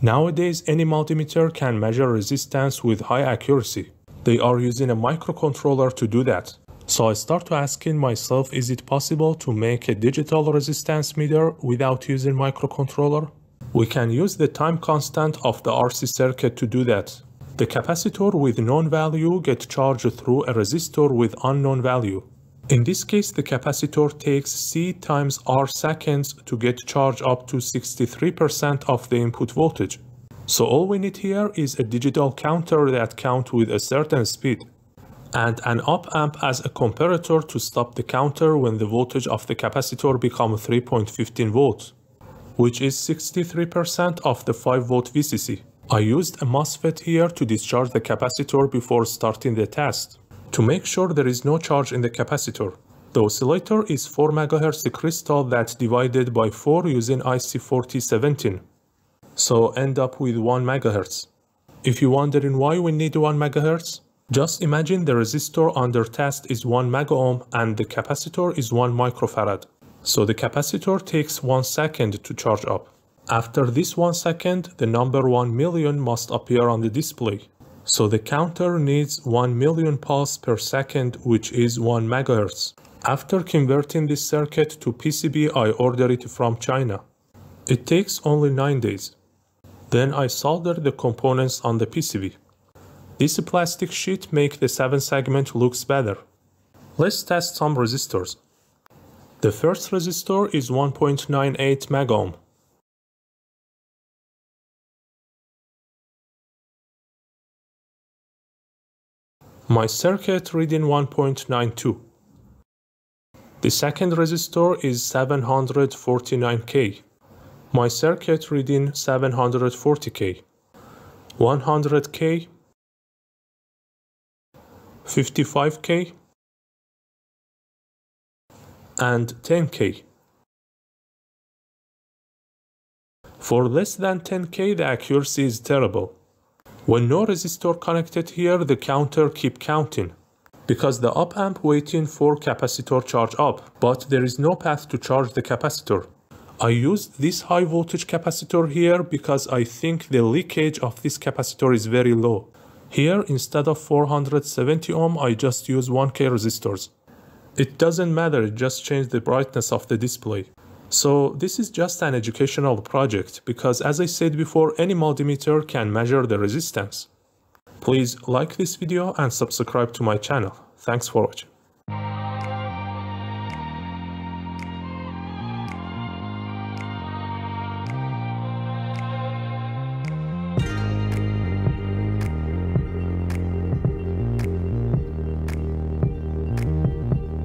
Nowadays, any multimeter can measure resistance with high accuracy. They are using a microcontroller to do that. So I start to asking myself, is it possible to make a digital resistance meter without using microcontroller? We can use the time constant of the RC circuit to do that. The capacitor with known value get charged through a resistor with unknown value. In this case, the capacitor takes C times R seconds to get charged up to 63% of the input voltage. So all we need here is a digital counter that counts with a certain speed and an op amp as a comparator to stop the counter when the voltage of the capacitor becomes 3.15 volts, which is 63% of the 5 volt VCC. I used a MOSFET here to discharge the capacitor before starting the test. To make sure there is no charge in the capacitor, the oscillator is 4 MHz crystal that's divided by 4 using IC4017. So end up with 1 MHz. If you're wondering why we need 1 MHz, just imagine the resistor under test is 1 megaohm and the capacitor is 1 microfarad. So the capacitor takes 1 second to charge up. After this 1 second, the number 1 million must appear on the display. So the counter needs 1 million pulse per second, which is 1 megahertz. After converting this circuit to PCB, I order it from China. It takes only 9 days. Then I solder the components on the PCB. This plastic sheet make the 7 segment looks better. Let's test some resistors. The first resistor is 1.98 megohm. My circuit reading 1.92. The second resistor is 749K. My circuit reading 740K. 100K. 55K. And 10K. For less than 10K the accuracy is terrible. When no resistor connected here, the counter keep counting because the op amp waiting for capacitor charge up, but there is no path to charge the capacitor. I used this high voltage capacitor here because I think the leakage of this capacitor is very low. Here, instead of 470 ohm, I just use 1k resistors. It doesn't matter, just change the brightness of the display. So this is just an educational project because as I said before, any multimeter can measure the resistance. Please like this video and subscribe to my channel. Thanks for watching.